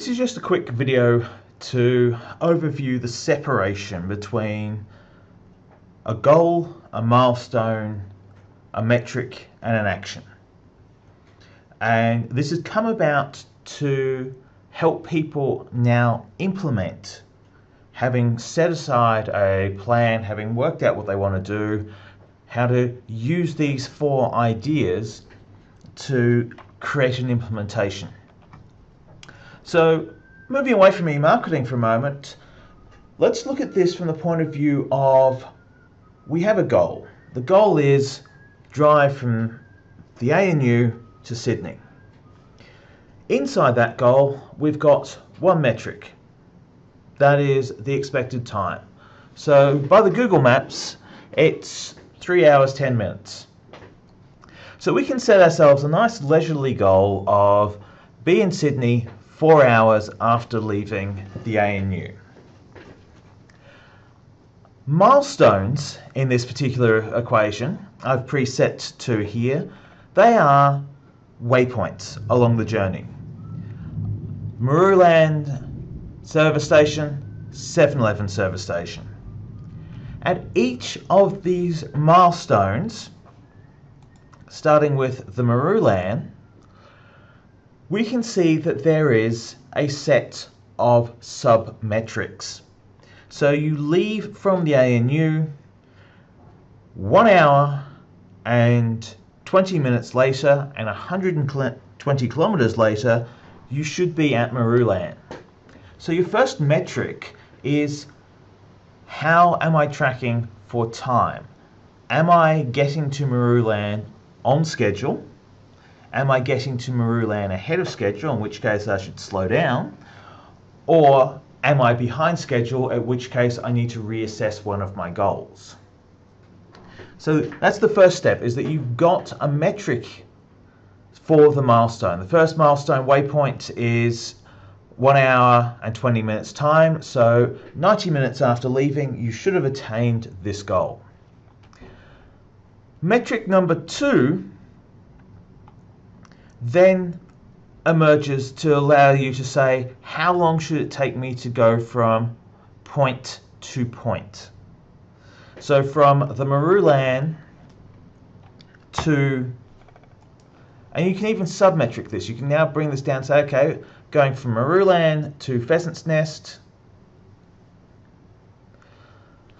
This is just a quick video to overview the separation between a goal, a milestone, a metric and an action. And this has come about to help people now implement having set aside a plan, having worked out what they want to do, how to use these four ideas to create an implementation. So moving away from e-marketing for a moment, let's look at this from the point of view of we have a goal. The goal is drive from the ANU to Sydney. Inside that goal, we've got one metric. That is the expected time. So by the Google Maps, it's 3 hours 10 minutes. So we can set ourselves a nice leisurely goal of be in Sydney four hours after leaving the ANU. Milestones in this particular equation, I've preset to here, they are waypoints along the journey. Marulan service station, 7-Eleven service station. At each of these milestones, starting with the Marulan, we can see that there is a set of sub-metrics. So you leave from the ANU one hour and 20 minutes later and 120 kilometers later, you should be at Marulan. So your first metric is how am I tracking for time? Am I getting to Marulan on schedule? Am I getting to Marulan ahead of schedule, in which case I should slow down, or am I behind schedule, at which case I need to reassess one of my goals. So that's the first step, is that you've got a metric for the milestone. The first milestone waypoint is one hour and 20 minutes time, so 90 minutes after leaving, you should have attained this goal. Metric number two then emerges to allow you to say, how long should it take me to go from point to point? So from the Marulan to, and you can even submetric this. You can now bring this down say, okay, going from Marulan to Pheasant's Nest.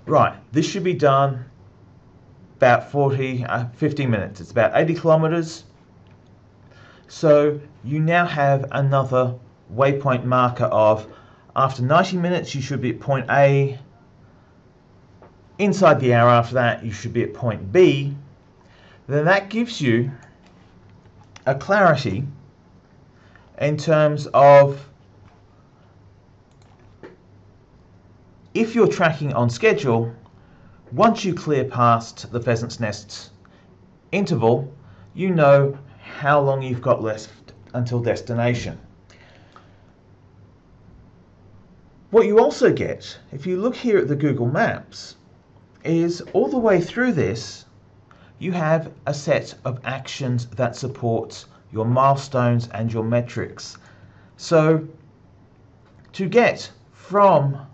Right, this should be done about 40, uh, 50 minutes. It's about 80 kilometers. So you now have another waypoint marker of after 90 minutes you should be at point A. Inside the hour after that you should be at point B. Then that gives you a clarity in terms of if you're tracking on schedule, once you clear past the pheasant's nest interval, you know how long you've got left until destination. What you also get, if you look here at the Google Maps, is all the way through this, you have a set of actions that supports your milestones and your metrics. So to get from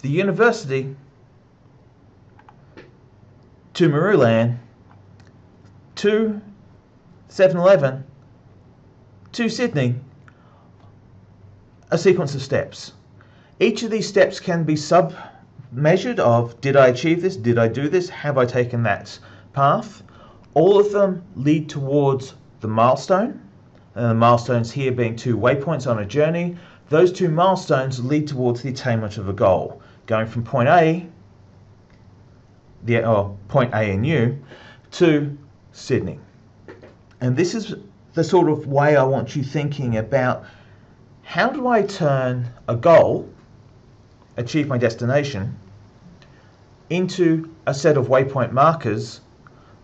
the university to Marulan to 7-Eleven to Sydney a sequence of steps. Each of these steps can be sub measured of did I achieve this, did I do this, have I taken that path. All of them lead towards the milestone. And the milestones here being two waypoints on a journey. Those two milestones lead towards the attainment of a goal. Going from point A, the, or point ANU, to Sydney. And this is the sort of way I want you thinking about how do I turn a goal, achieve my destination, into a set of waypoint markers,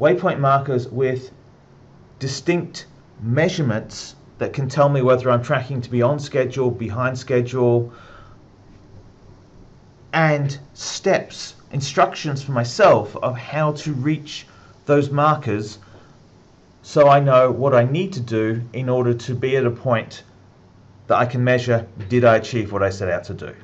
waypoint markers with distinct measurements that can tell me whether I'm tracking to be on schedule, behind schedule, and steps, instructions for myself of how to reach those markers so I know what I need to do in order to be at a point that I can measure, did I achieve what I set out to do?